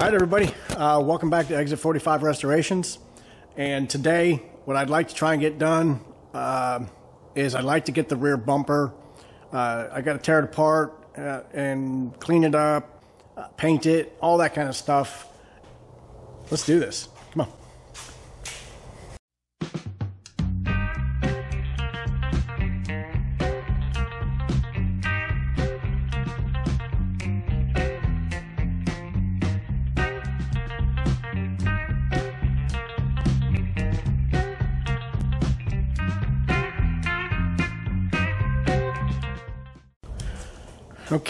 All right, everybody. Uh, welcome back to Exit 45 Restorations. And today, what I'd like to try and get done uh, is I'd like to get the rear bumper. Uh, I got to tear it apart uh, and clean it up, uh, paint it, all that kind of stuff. Let's do this. Come on.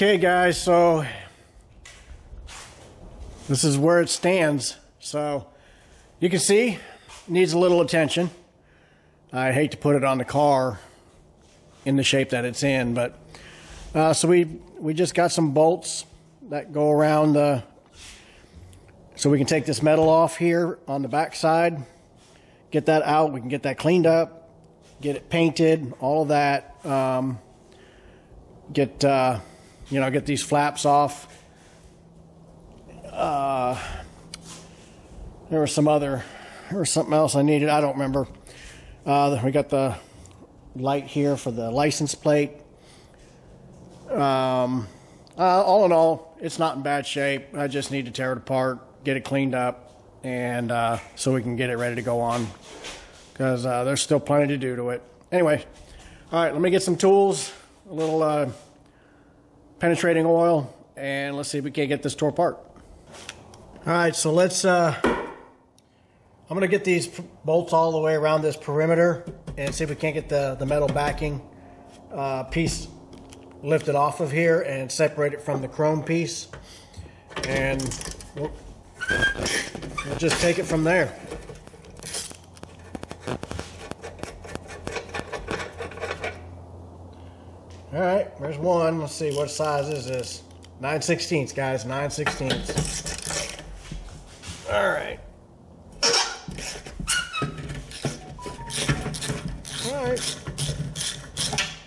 Okay, guys, so this is where it stands. So you can see needs a little attention. I hate to put it on the car in the shape that it's in, but uh, so we we just got some bolts that go around the so we can take this metal off here on the back side, get that out. We can get that cleaned up, get it painted, all of that. Um, get uh, you know, get these flaps off. Uh, there was some other, there was something else I needed. I don't remember. Uh, we got the light here for the license plate. Um, uh, all in all, it's not in bad shape. I just need to tear it apart, get it cleaned up, and uh, so we can get it ready to go on because uh, there's still plenty to do to it. Anyway, all right, let me get some tools, a little uh, penetrating oil, and let's see if we can't get this tore apart. All right, so let's, uh, I'm gonna get these bolts all the way around this perimeter and see if we can't get the, the metal backing uh, piece lifted off of here and separate it from the chrome piece. And we'll, we'll just take it from there. All right, there's one. Let's see, what size is this? 9 16ths, guys, 9 16ths. All right. All right.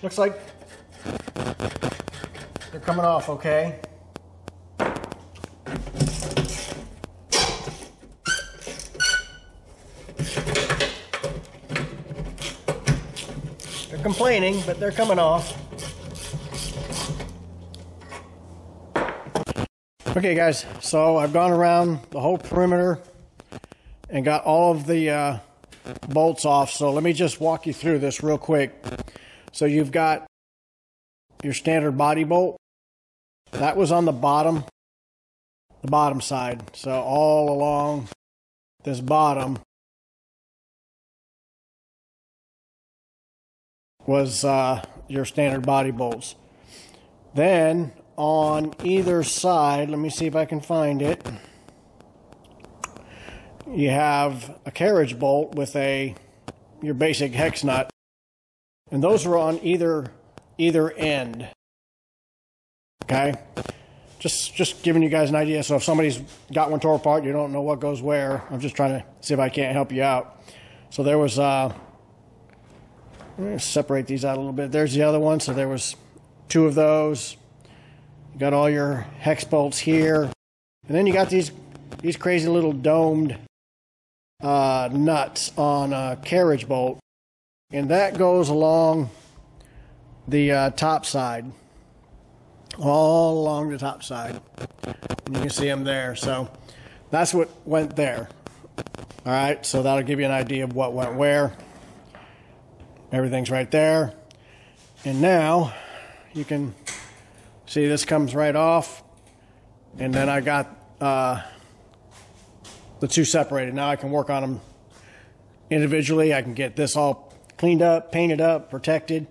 Looks like they're coming off okay. They're complaining, but they're coming off. Okay, guys, so I've gone around the whole perimeter and got all of the uh, bolts off. So let me just walk you through this real quick. So you've got your standard body bolt. That was on the bottom, the bottom side. So all along this bottom was uh, your standard body bolts. Then on either side, let me see if I can find it. You have a carriage bolt with a your basic hex nut, and those are on either either end. Okay, just just giving you guys an idea. So if somebody's got one tore apart, you don't know what goes where. I'm just trying to see if I can't help you out. So there was. Uh, separate these out a little bit. There's the other one. So there was two of those you got all your hex bolts here. And then you got these these crazy little domed uh, nuts on a carriage bolt. And that goes along the uh, top side. All along the top side. And you can see them there. So that's what went there. All right, so that'll give you an idea of what went where. Everything's right there. And now you can See, this comes right off. And then I got uh, the two separated. Now I can work on them individually. I can get this all cleaned up, painted up, protected,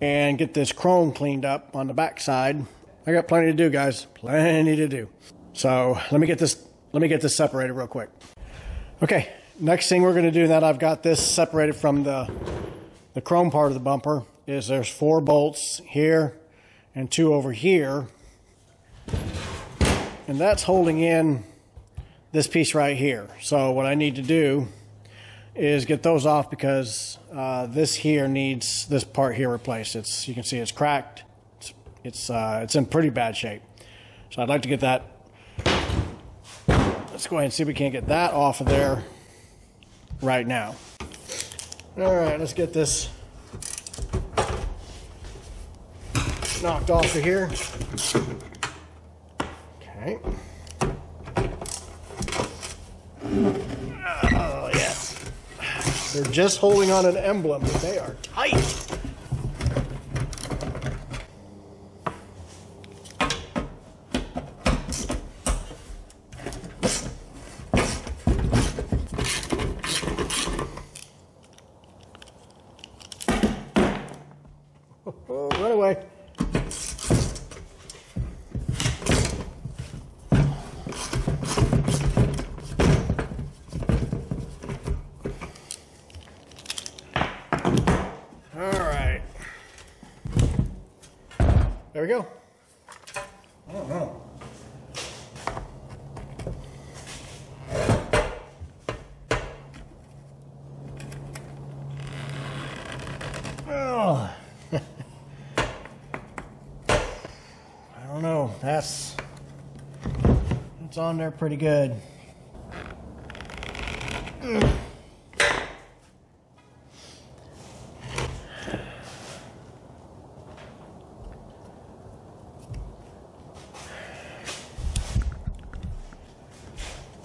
and get this chrome cleaned up on the back side. I got plenty to do, guys. Plenty to do. So let me get this let me get this separated real quick. Okay, next thing we're gonna do now that I've got this separated from the the chrome part of the bumper is there's four bolts here and two over here. And that's holding in this piece right here. So what I need to do is get those off because uh, this here needs this part here replaced. It's you can see it's cracked. It's it's, uh, it's in pretty bad shape. So I'd like to get that let's go ahead and see if we can't get that off of there right now. All right, let's get this knocked off of here. Okay. Oh, yes. They're just holding on an emblem, but they are tight. Oh, run away. All right. There we go. I don't know. Oh. I don't know. That's it's on there pretty good.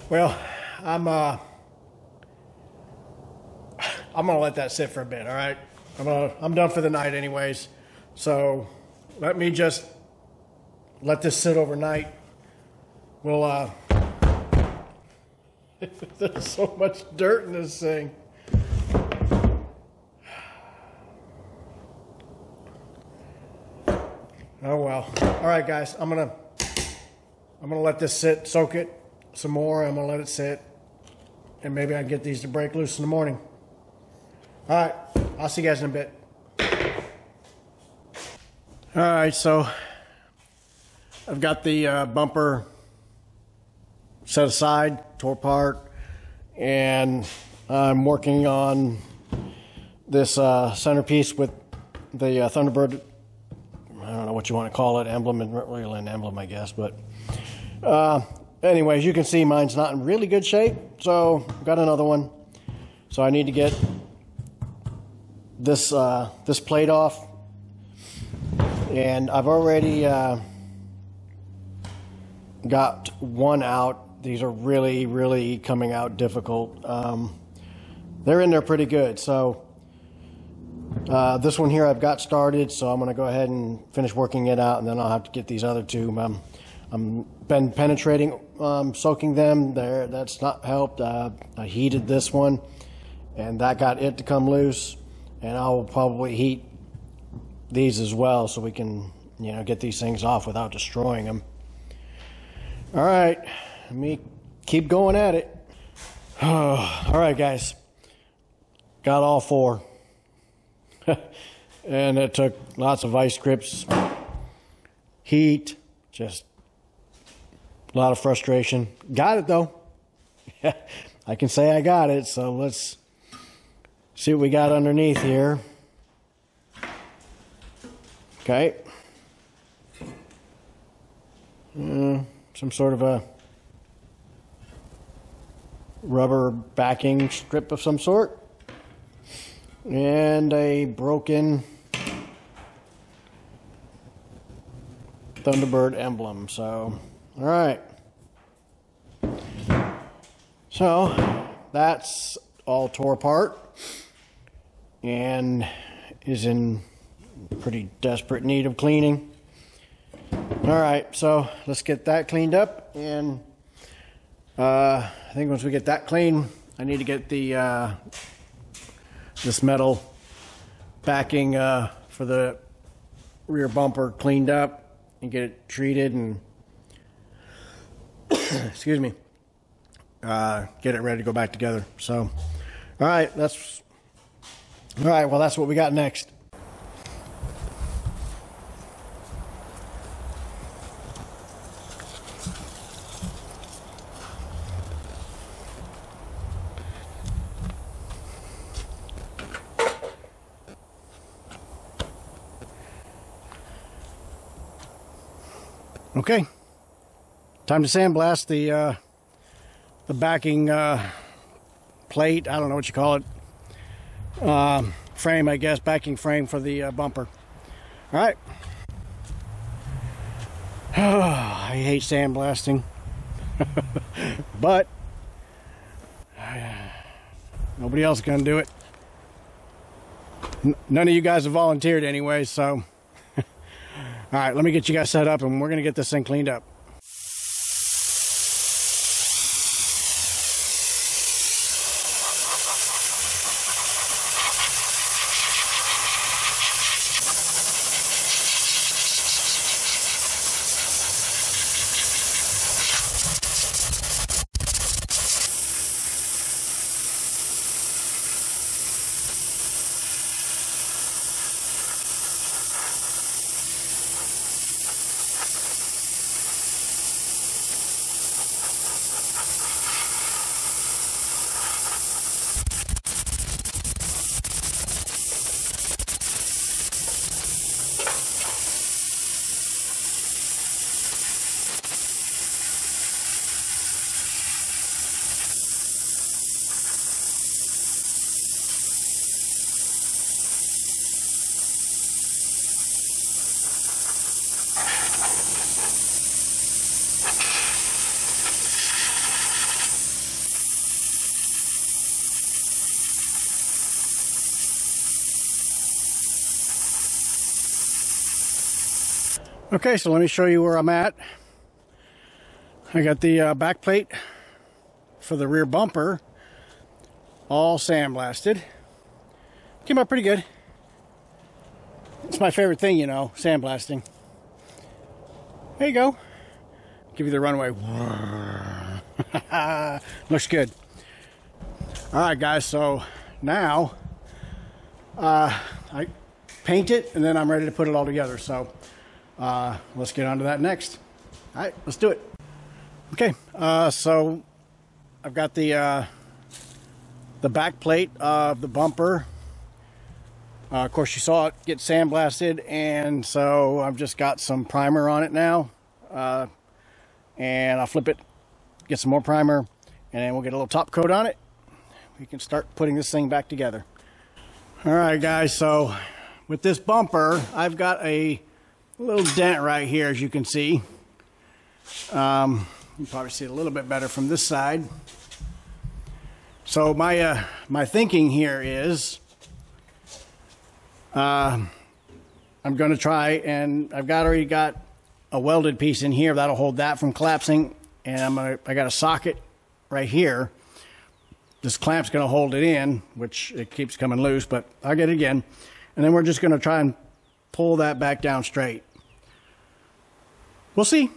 Well, I'm uh I'm gonna let that sit for a bit, all right? I'm gonna I'm done for the night anyways. So let me just let this sit overnight. We'll uh there's so much dirt in this thing. Oh well. All right guys, I'm gonna I'm gonna let this sit, soak it some more. I'm gonna let it sit, and maybe I can get these to break loose in the morning. All right, I'll see you guys in a bit. All right, so I've got the uh, bumper set aside, tore apart, and I'm working on this uh, centerpiece with the uh, Thunderbird. I don't know what you want to call it, emblem, not really an emblem, I guess, but uh, anyways, you can see mine's not in really good shape, so I've got another one. So I need to get this uh, this plate off, and I've already uh, got one out. These are really, really coming out difficult. Um, they're in there pretty good, so. Uh, this one here I've got started, so I'm going to go ahead and finish working it out, and then I'll have to get these other two. Um, I'm been penetrating, um, soaking them. There, that's not helped. Uh, I heated this one, and that got it to come loose. And I will probably heat these as well, so we can, you know, get these things off without destroying them. All right, let me keep going at it. all right, guys, got all four, and it took lots of vise grips, heat, just a lot of frustration. Got it though. I can say I got it. So let's see what we got underneath here. Okay. Uh, some sort of a rubber backing strip of some sort. And a broken Thunderbird emblem. So. All right. So that's all tore apart and is in pretty desperate need of cleaning. All right, so let's get that cleaned up. And uh, I think once we get that clean, I need to get the uh, this metal backing uh, for the rear bumper cleaned up and get it treated and excuse me, uh, get it ready to go back together. So, all right, that's all right. Well, that's what we got next. Okay. Time to sandblast the uh, the backing uh, plate. I don't know what you call it. Um, frame, I guess, backing frame for the uh, bumper. All right. I hate sandblasting, but nobody else gonna do it. None of you guys have volunteered anyway, so. All right, let me get you guys set up and we're gonna get this thing cleaned up. Okay, so let me show you where I'm at. I got the uh, back plate for the rear bumper all sandblasted. Came out pretty good. It's my favorite thing, you know, sandblasting. There you go. Give you the runway. Looks good. All right, guys, so now uh, I paint it and then I'm ready to put it all together. So uh, let's get on to that next. All right, let's do it. Okay, uh, so I've got the uh, the back plate of the bumper. Uh, of course, you saw it get sandblasted, and so I've just got some primer on it now. Uh, and I'll flip it, get some more primer, and then we'll get a little top coat on it. We can start putting this thing back together. All right, guys, so with this bumper, I've got a a little dent right here, as you can see. Um, you probably see it a little bit better from this side. So my uh, my thinking here is, uh, I'm going to try, and I've got already got a welded piece in here that'll hold that from collapsing, and I'm gonna I got a socket right here. This clamp's going to hold it in, which it keeps coming loose, but I'll get it again, and then we're just going to try and pull that back down straight. We'll see.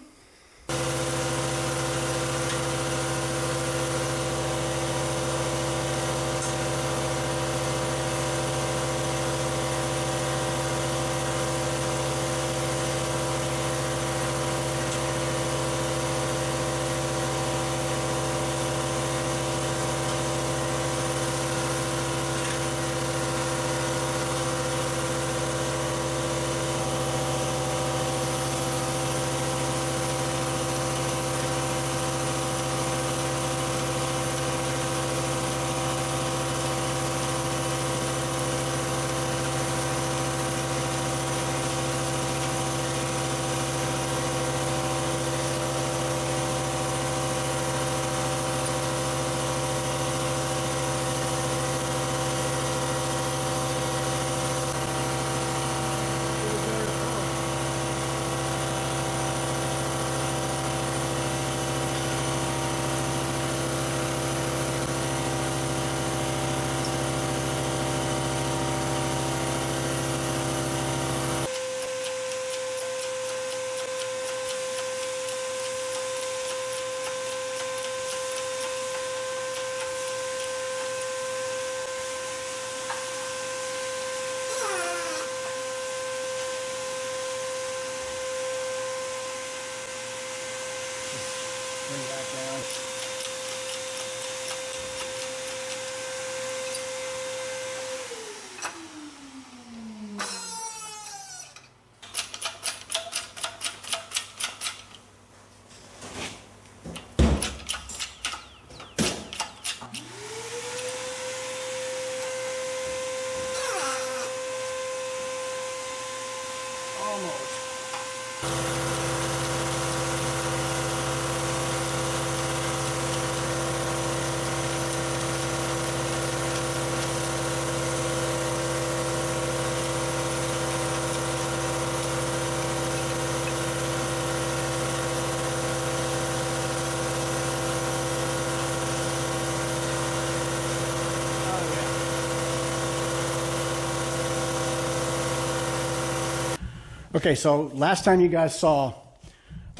Okay, so last time you guys saw,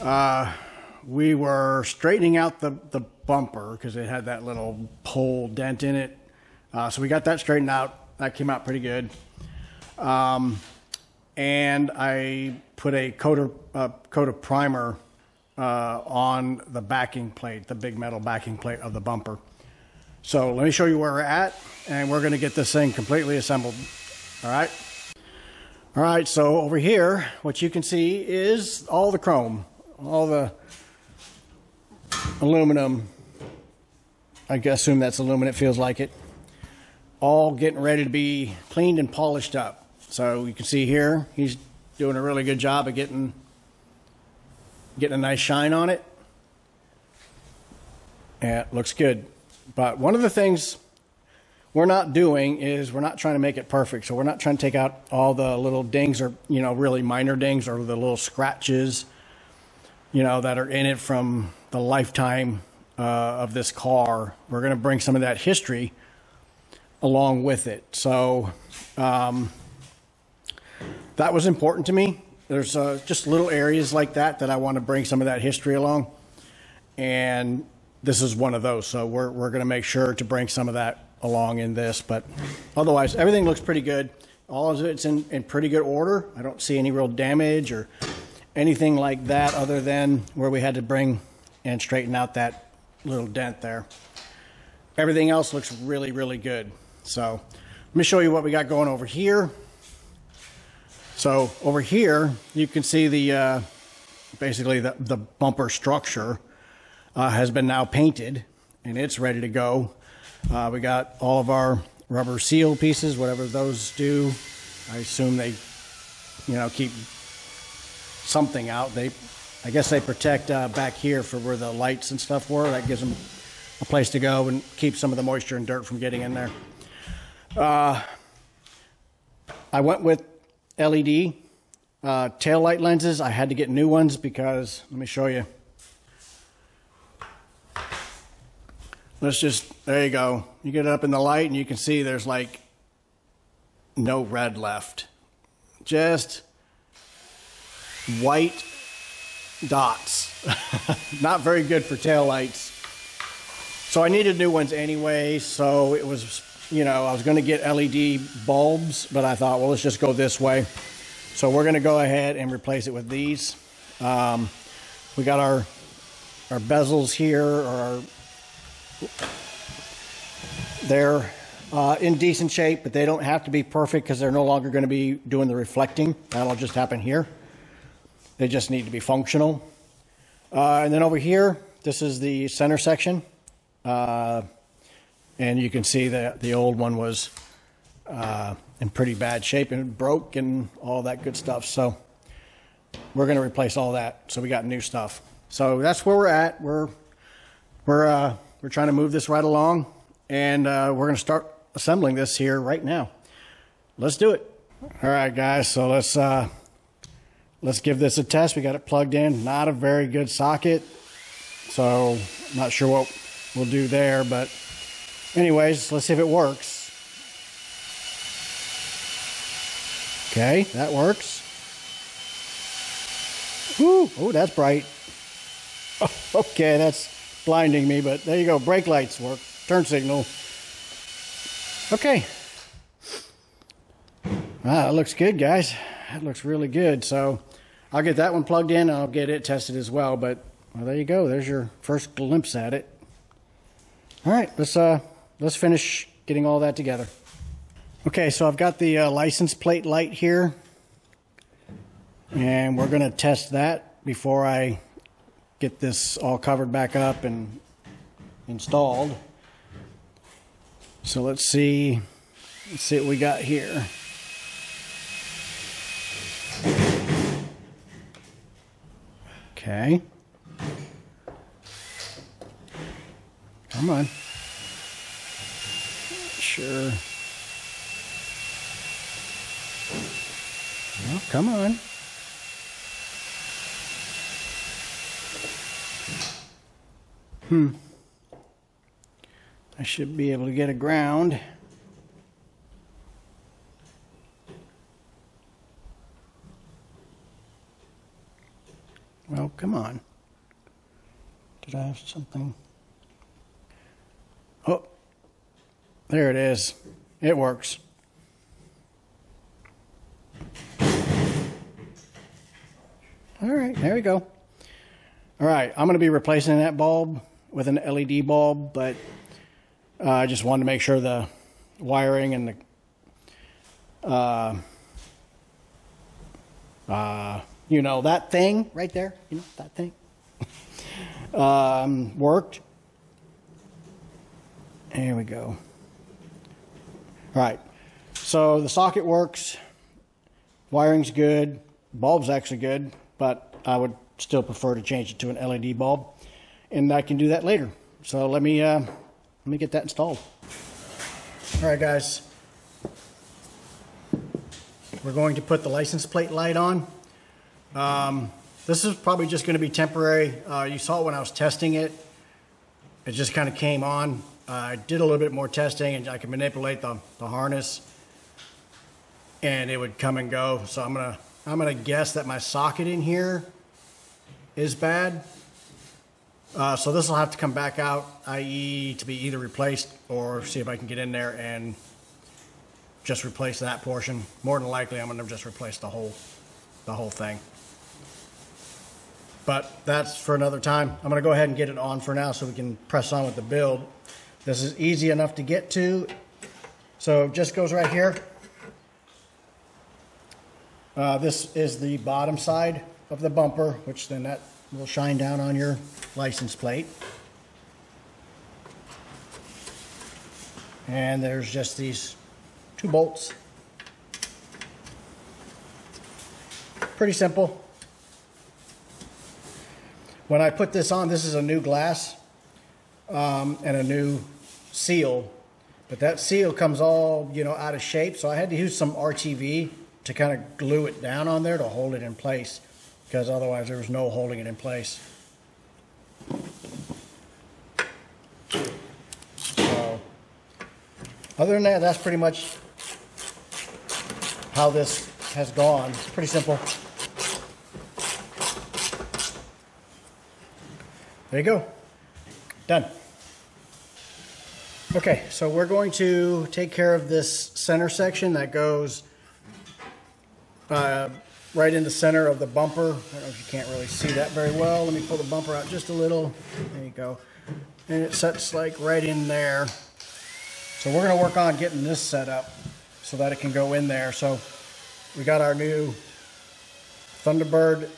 uh, we were straightening out the, the bumper because it had that little pole dent in it. Uh, so we got that straightened out. That came out pretty good. Um, and I put a coat of, uh, coat of primer on the backing plate, the big metal backing plate of the bumper. So let me show you where we're at, and we're going to get this thing completely assembled. All right. All right, so over here, what you can see is all the chrome, all the aluminum. I assume that's aluminum, it feels like it. All getting ready to be cleaned and polished up. So you can see here, he's doing a really good job of getting, getting a nice shine on it. Yeah, it looks good. But one of the things we're not doing is we're not trying to make it perfect. So we're not trying to take out all the little dings or, you know, really minor dings or the little scratches, you know, that are in it from the lifetime uh, of this car. We're going to bring some of that history along with it. So um, that was important to me. There's uh, just little areas like that that I want to bring some of that history along. And this is one of those. So we're, we're going to make sure to bring some of that along in this, but otherwise everything looks pretty good. All of it's in, in pretty good order. I don't see any real damage or anything like that other than where we had to bring and straighten out that little dent there. Everything else looks really, really good. So let me show you what we got going over here. So over here, you can see the uh, basically the, the bumper structure uh, has been now painted and it's ready to go. Uh, we got all of our rubber seal pieces, whatever those do. I assume they, you know, keep something out. They, I guess they protect uh, back here for where the lights and stuff were. That gives them a place to go and keep some of the moisture and dirt from getting in there. Uh, I went with LED uh, tail light lenses. I had to get new ones because, let me show you. Let's just, there you go. You get up in the light and you can see there's like no red left. Just white dots. Not very good for tail lights. So I needed new ones anyway. So it was, you know, I was going to get LED bulbs, but I thought, well, let's just go this way. So we're going to go ahead and replace it with these. Um, we got our our bezels here, or our they're uh, in decent shape, but they don't have to be perfect because they're no longer going to be doing the reflecting. That'll just happen here. They just need to be functional. Uh, and then over here, this is the center section. Uh, and you can see that the old one was uh, in pretty bad shape and broke and all that good stuff. So we're going to replace all that. So we got new stuff. So that's where we're at. We're, we're, uh, we're trying to move this right along, and uh, we're going to start assembling this here right now. Let's do it. All right, guys. So let's uh, let's give this a test. We got it plugged in. Not a very good socket, so not sure what we'll do there. But anyways, let's see if it works. Okay, that works. Woo! Oh, that's bright. Oh, okay, that's blinding me, but there you go. Brake lights work. Turn signal. Okay. Ah, that looks good, guys. That looks really good. So I'll get that one plugged in. I'll get it tested as well. But well, there you go. There's your first glimpse at it. All right, let's uh, let's finish getting all that together. Okay, so I've got the uh, license plate light here, and we're going to test that before I get this all covered back up and installed. So let's see, let's see what we got here. Okay. Come on. Sure. Well, come on. Hmm. I should be able to get a ground. Well, come on. Did I have something? Oh, there it is. It works. All right, there we go. All right, I'm going to be replacing that bulb with an LED bulb, but uh, I just wanted to make sure the wiring and the, uh, uh, you know, that thing right there, you know, that thing, um, worked. There we go. All right, so the socket works, wiring's good, bulb's actually good, but I would still prefer to change it to an LED bulb, and I can do that later. So let me uh, let me get that installed. All right, guys. We're going to put the license plate light on. Um, this is probably just going to be temporary. Uh, you saw it when I was testing it. It just kind of came on. Uh, I did a little bit more testing and I could manipulate the, the harness and it would come and go. So I'm gonna I'm gonna guess that my socket in here is bad. Uh, so this will have to come back out, i.e. to be either replaced or see if I can get in there and just replace that portion. More than likely, I'm gonna just replace the whole, the whole thing. But that's for another time. I'm gonna go ahead and get it on for now so we can press on with the build. This is easy enough to get to. So it just goes right here. Uh, this is the bottom side of the bumper, which then that will shine down on your license plate. And there's just these two bolts. Pretty simple. When I put this on, this is a new glass um, and a new seal. But that seal comes all, you know, out of shape. So I had to use some RTV to kind of glue it down on there to hold it in place because otherwise there was no holding it in place. So, other than that, that's pretty much how this has gone. It's pretty simple. There you go. Done. Okay, so we're going to take care of this center section that goes uh, right in the center of the bumper. I don't know if you can't really see that very well. Let me pull the bumper out just a little. There you go. And it sets like right in there. So we're gonna work on getting this set up so that it can go in there. So we got our new Thunderbird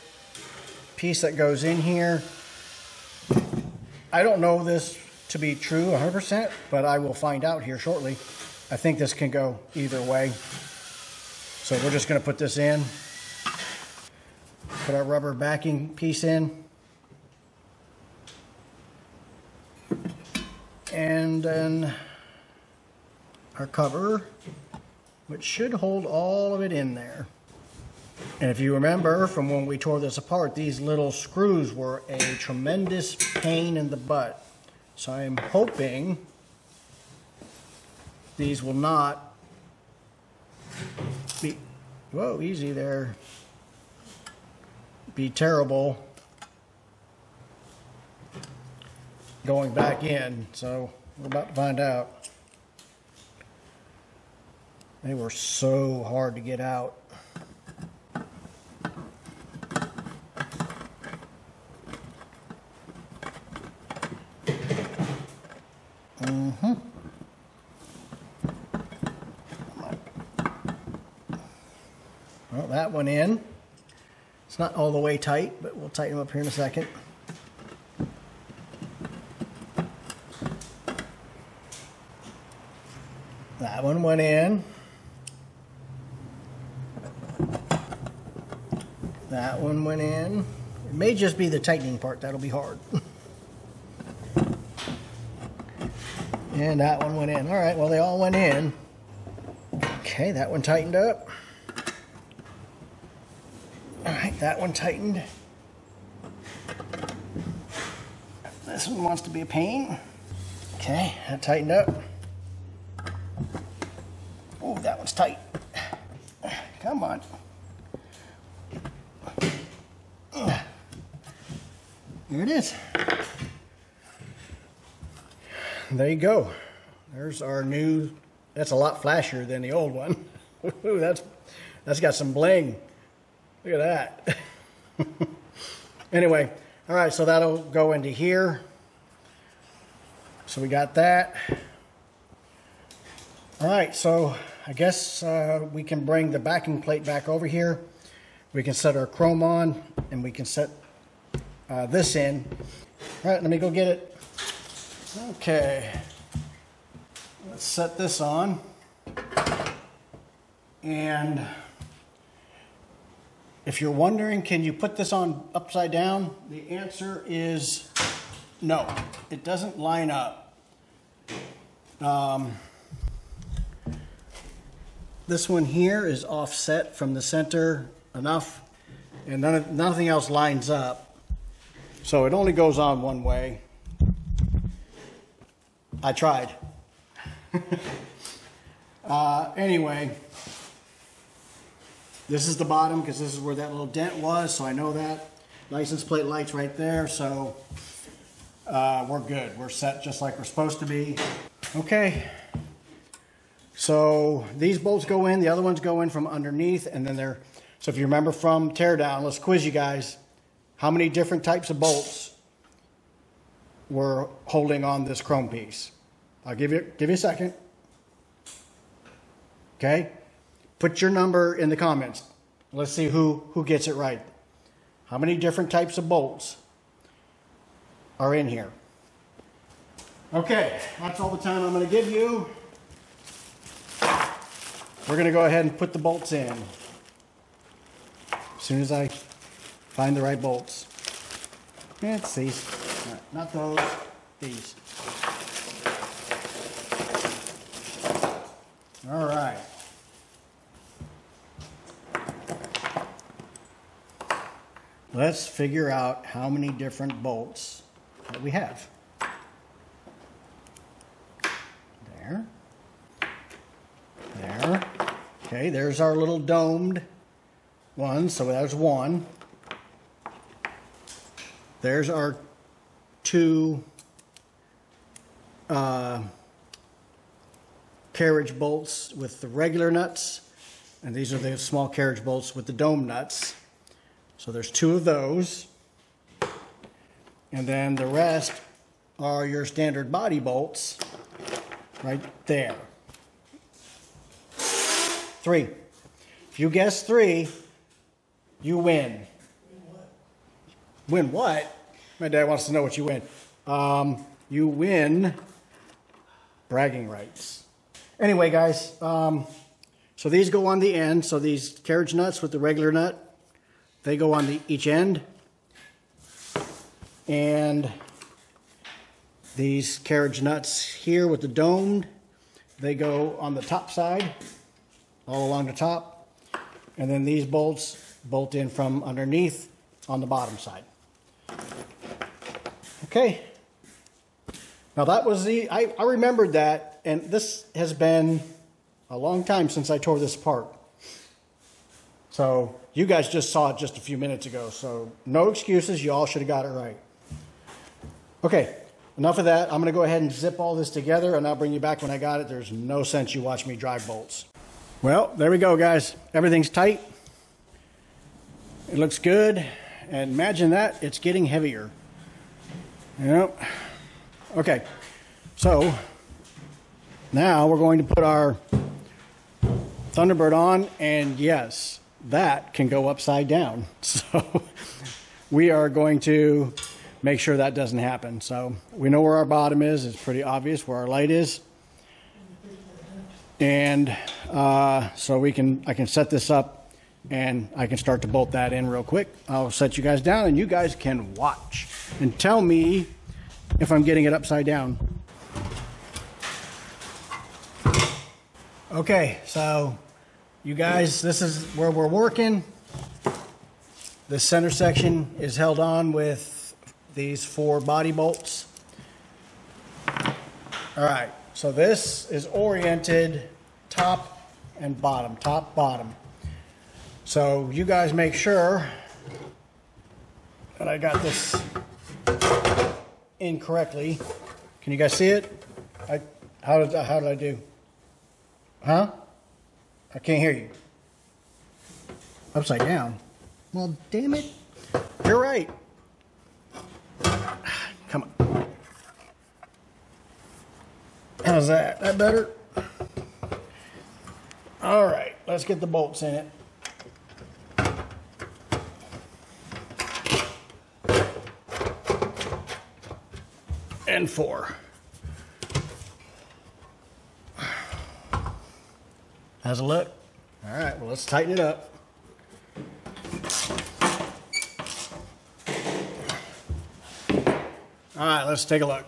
piece that goes in here. I don't know this to be true 100%, but I will find out here shortly. I think this can go either way. So we're just going to put this in, put our rubber backing piece in, and then our cover, which should hold all of it in there. And if you remember from when we tore this apart, these little screws were a tremendous pain in the butt. So I'm hoping these will not be, whoa, easy there, be terrible going back in. So we're about to find out. They were so hard to get out. Mm-hmm. Well, that one in. It's not all the way tight, but we'll tighten them up here in a second. That one went in. That one went in. It may just be the tightening part, that'll be hard. And that one went in. All right, well, they all went in. Okay, that one tightened up. All right, that one tightened. This one wants to be a pain. Okay, that tightened up. Oh, that one's tight. Come on. There it is. There you go. There's our new, that's a lot flashier than the old one. Ooh, that's, that's got some bling. Look at that. anyway, all right, so that'll go into here. So we got that. All right, so I guess uh, we can bring the backing plate back over here. We can set our chrome on and we can set uh, this in. All right, let me go get it. Okay, let's set this on. And if you're wondering, can you put this on upside down? The answer is no, it doesn't line up. Um, this one here is offset from the center enough and none of, nothing else lines up. So it only goes on one way. I tried. uh, anyway, this is the bottom because this is where that little dent was, so I know that. License plate light's right there, so uh, we're good. We're set just like we're supposed to be. Okay. So these bolts go in, the other ones go in from underneath, and then they're, so if you remember from teardown, let's quiz you guys. How many different types of bolts were holding on this chrome piece? I'll give you, give you a second. Okay? Put your number in the comments. Let's see who, who gets it right. How many different types of bolts are in here? Okay, that's all the time I'm going to give you. We're going to go ahead and put the bolts in. As soon as I find the right bolts. It's these. Not those, these. All right. Let's figure out how many different bolts that we have. There. There. Okay, there's our little domed one, so there's one. There's our two uh, carriage bolts with the regular nuts, and these are the small carriage bolts with the dome nuts. So there's two of those. And then the rest are your standard body bolts right there. Three. If you guess three, you win. Win what? My dad wants to know what you win. Um, you win bragging rights. Anyway, guys, um, so these go on the end. So these carriage nuts with the regular nut they go on the, each end. And these carriage nuts here with the domed, they go on the top side, all along the top. And then these bolts bolt in from underneath on the bottom side. Okay. Now that was the, I, I remembered that, and this has been a long time since I tore this apart. So you guys just saw it just a few minutes ago, so no excuses. You all should have got it right. Okay, enough of that. I'm going to go ahead and zip all this together, and I'll bring you back when I got it. There's no sense you watch me drive bolts. Well, there we go, guys. Everything's tight. It looks good. And imagine that, it's getting heavier. Yep. Okay, so now we're going to put our Thunderbird on, and yes, that can go upside down. So we are going to make sure that doesn't happen. So we know where our bottom is. It's pretty obvious where our light is. And uh, so we can, I can set this up and I can start to bolt that in real quick. I'll set you guys down and you guys can watch and tell me if I'm getting it upside down. Okay, so you guys, this is where we're working. The center section is held on with these four body bolts. All right, so this is oriented top and bottom, top, bottom. So you guys make sure that I got this incorrectly. Can you guys see it? I, how did, how did I do? Huh? I can't hear you. Upside down. Well, damn it. You're right. Come on. How's that? That better? All right, let's get the bolts in it. And four. How's it look? All right, well, let's tighten it up. All right, let's take a look.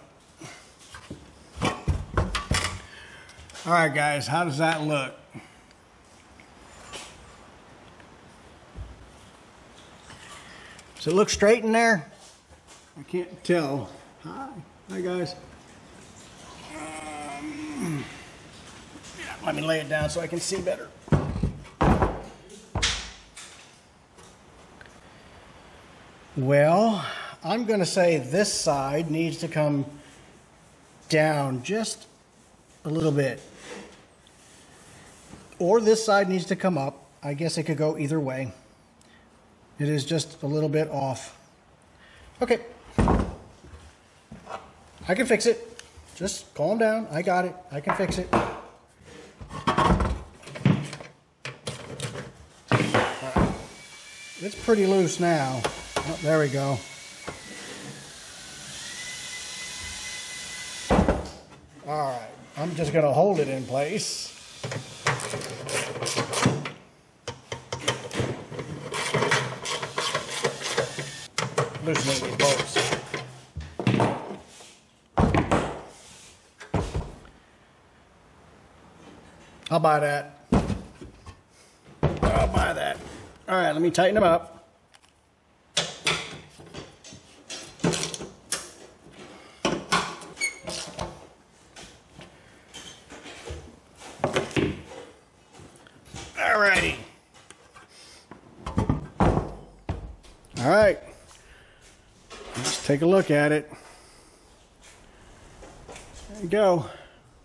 All right, guys, how does that look? Does it look straight in there? I can't tell. Hi, hi guys. Um, yeah, let me lay it down so I can see better. Well, I'm going to say this side needs to come down just a little bit. Or this side needs to come up. I guess it could go either way. It is just a little bit off. Okay. I can fix it. Just calm down. I got it. I can fix it. It's pretty loose now. Oh, there we go. All right, I'm just gonna hold it in place. Loosening these bolts. I'll buy that. All right, let me tighten them up. All righty. All right. Let's take a look at it. There you go.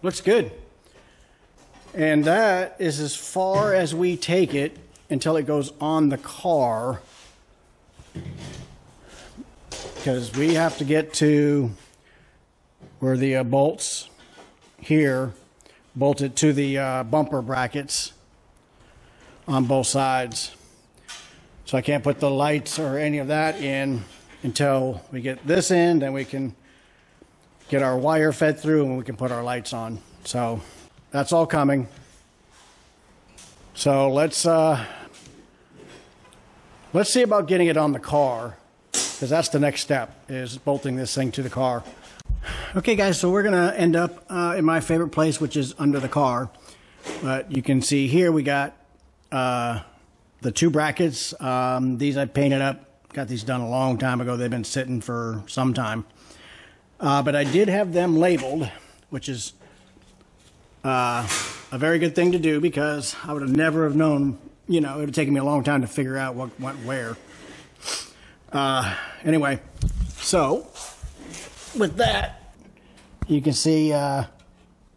Looks good. And that is as far as we take it until it goes on the car. Because we have to get to where the uh, bolts here bolted to the uh, bumper brackets on both sides. So I can't put the lights or any of that in until we get this in, then we can get our wire fed through and we can put our lights on. So that's all coming. So let's uh, let's see about getting it on the car because that's the next step is bolting this thing to the car. Okay, guys, so we're gonna end up uh, in my favorite place, which is under the car. But you can see here we got uh, the two brackets. Um, these I painted up. Got these done a long time ago. They've been sitting for some time. Uh, but I did have them labeled, which is uh, a very good thing to do because I would have never have known, you know, it would taken me a long time to figure out what went where. Uh, anyway, so with that, you can see uh,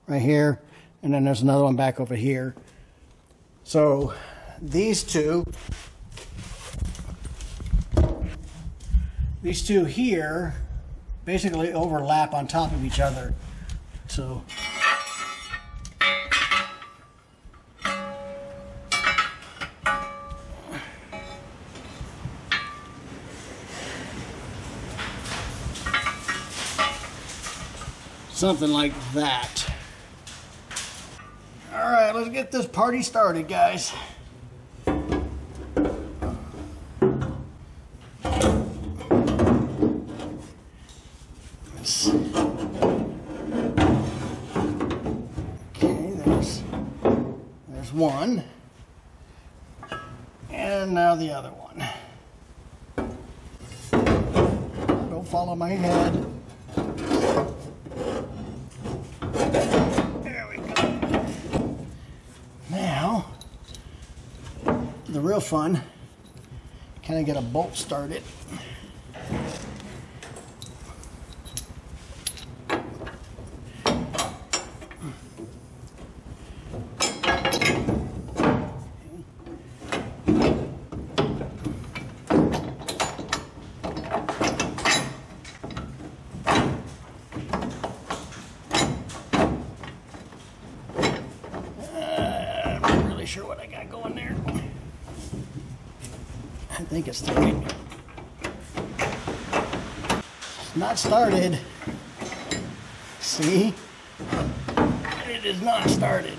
right here, and then there's another one back over here. So these two, these two here basically overlap on top of each other. So something like that. All right, let's get this party started, guys. Okay, there's there's one, and now the other one. Don't follow my head. Now, the real fun, kind of get a bolt started. sure what I got going there. I think it's starting. It's not started. See? It is not started.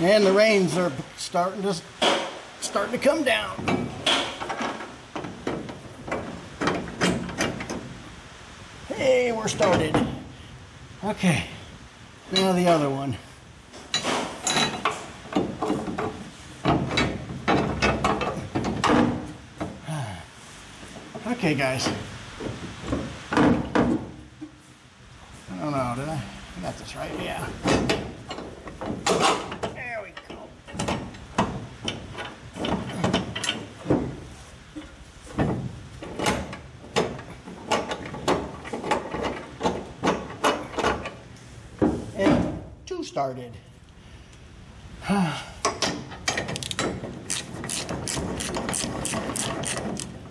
And the rains are starting to starting to come down. Hey, we're started. Okay. Now the other one. Okay, guys. I don't know, did I? I got this right, yeah. There we go. And two started.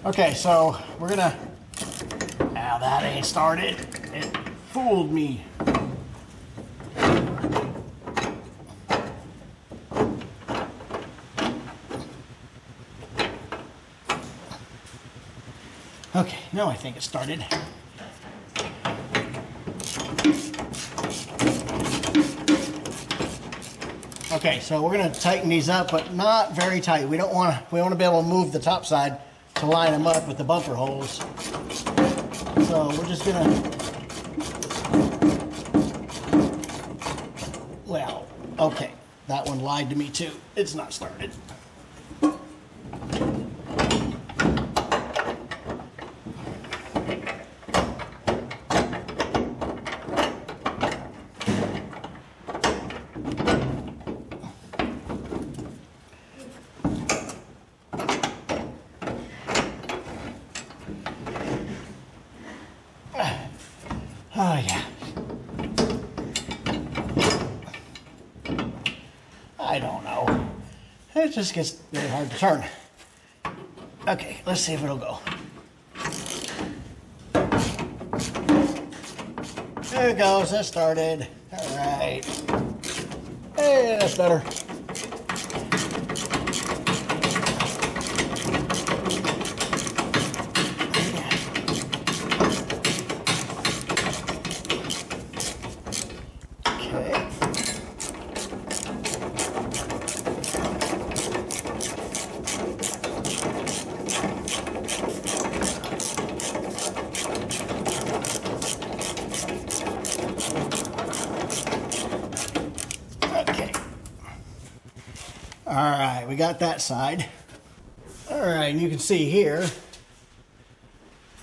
Okay, so we're gonna. Now that ain't started. It fooled me. Okay, now I think it started. Okay, so we're gonna tighten these up, but not very tight. We don't wanna, we wanna be able to move the top side to line them up with the bumper holes. So we're just gonna, well, okay, that one lied to me too. It's not started. I don't know. It just gets really hard to turn. Okay, let's see if it'll go. There it goes, that started. All right. Hey, that's better. Okay. Okay. All right, we that side. All right, and you can see here,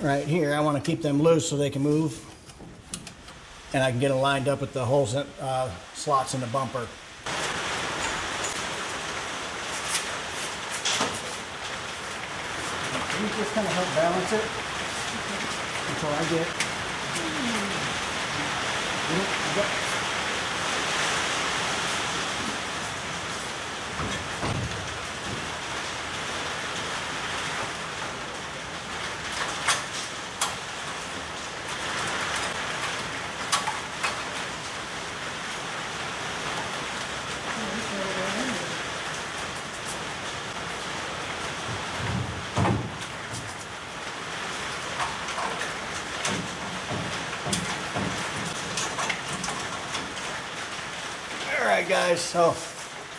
right here, I want to keep them loose so they can move and I can get it lined up with the holes, in, uh, slots in the bumper. You just kind of help balance it until I get. Yep. All right, guys, so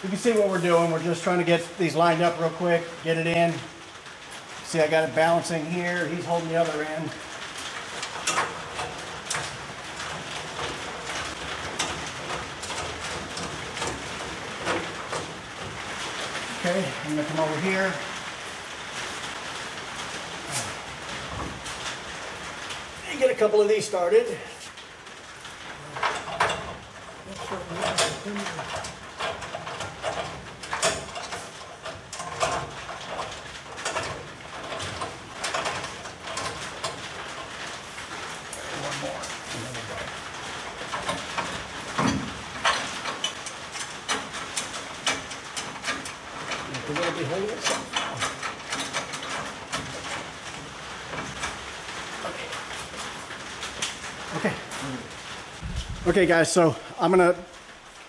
you can see what we're doing. We're just trying to get these lined up real quick, get it in. See, I got it balancing here. He's holding the other end. Okay, I'm gonna come over here. And get a couple of these started. One more. and then we're done. We're gonna be holding it. Okay. Guys. So I'm gonna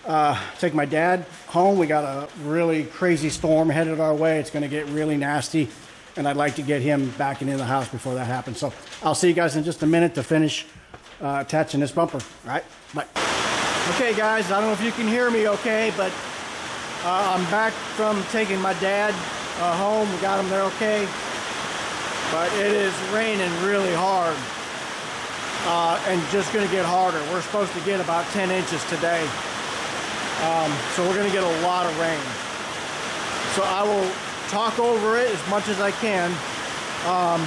uh, take my dad home. We got a really crazy storm headed our way. It's to get really nasty, and I'd like to get him back into the house before that happens. So I'll see you guys in just a minute to finish uh, attaching this bumper. All right, bye. Okay, guys, I don't know if you can hear me okay, but uh, I'm back from taking my dad uh, home. We got him there okay, but it is raining really hard. Uh, and just going to get harder. We're supposed to get about 10 inches today. Um, so we're going to get a lot of rain. So I will talk over it as much as I can. Um,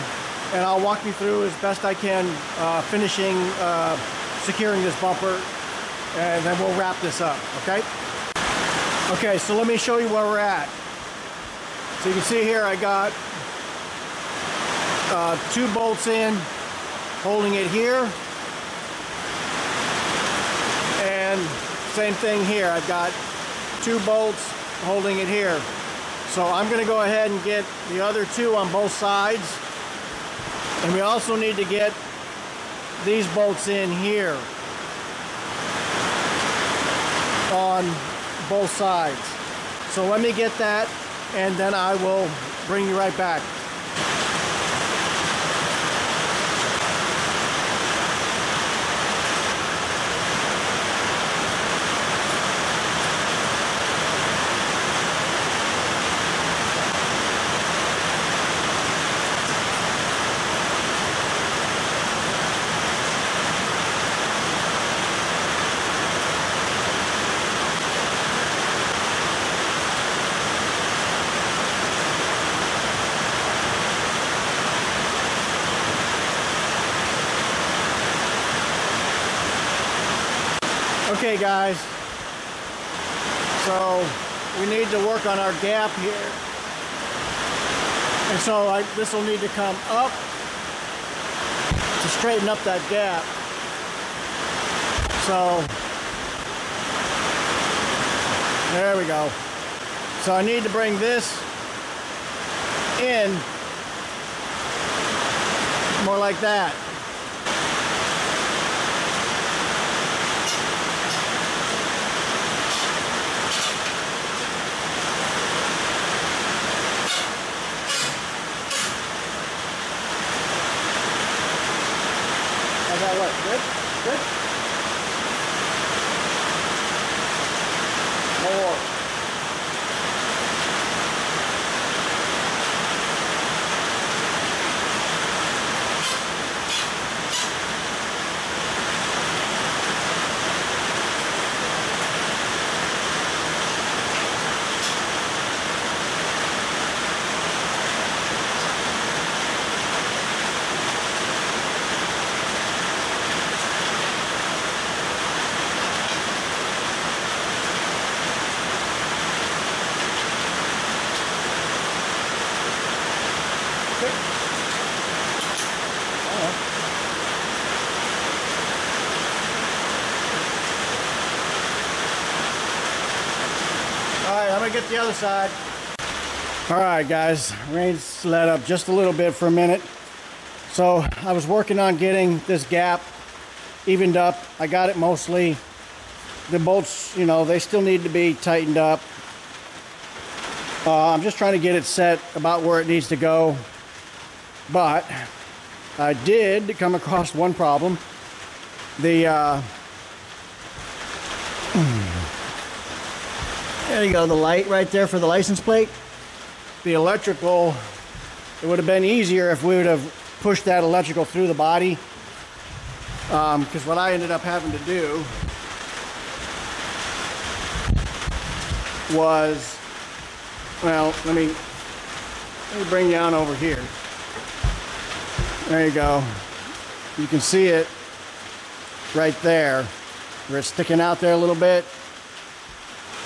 and I'll walk you through as best I can uh, finishing uh, securing this bumper and then we'll wrap this up, okay? Okay, so let me show you where we're at. So you can see here I got uh, two bolts in, holding it here. And same thing here. I've got two bolts holding it here. So I'm going to go ahead and get the other two on both sides. And we also need to get these bolts in here on both sides. So let me get that and then I will bring you right back. Okay guys, so we need to work on our gap here. And so this will need to come up to straighten up that gap. So, there we go. So I need to bring this in more like that. that look? Good? Good? More. All right, I'm gonna get the other side. All right, guys, rain's let up just a little bit for a minute. So I was working on getting this gap evened up. I got it mostly. The bolts, you know, they still need to be tightened up. Uh, I'm just trying to get it set about where it needs to go. But I did come across one problem. The uh, There you go, the light right there for the license plate. The electrical, it would have been easier if we would have pushed that electrical through the body. Because um, what I ended up having to do was, well, let me, let me bring you on over here. There you go. You can see it right there, where it's sticking out there a little bit.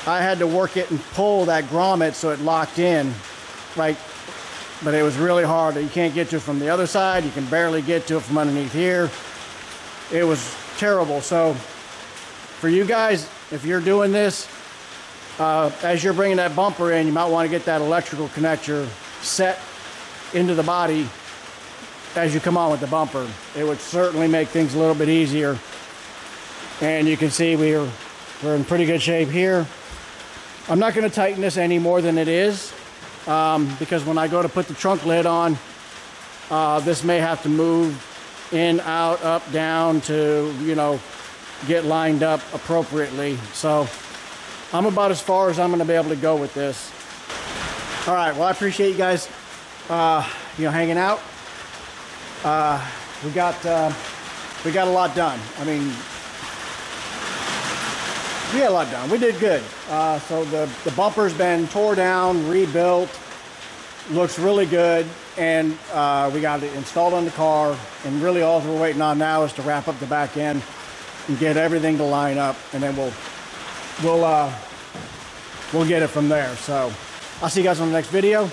I had to work it and pull that grommet so it locked in, right? But it was really hard. You can't get to it from the other side. You can barely get to it from underneath here. It was terrible. So for you guys, if you're doing this, uh, as you're bringing that bumper in, you might want to get that electrical connector set into the body as you come on with the bumper. It would certainly make things a little bit easier. And you can see we are we're in pretty good shape here. I'm not going to tighten this any more than it is um, because when I go to put the trunk lid on, uh, this may have to move in, out, up, down to, you know, get lined up appropriately. So I'm about as far as I'm going to be able to go with this. All right, well, I appreciate you guys, uh, you know, hanging out. Uh, we got uh, we got a lot done. I mean, we got a lot done. We did good. Uh, so the the bumper's been tore down, rebuilt, looks really good, and uh, we got it installed on the car. And really, all we're waiting on now is to wrap up the back end and get everything to line up, and then we'll we'll uh, we'll get it from there. So I'll see you guys on the next video.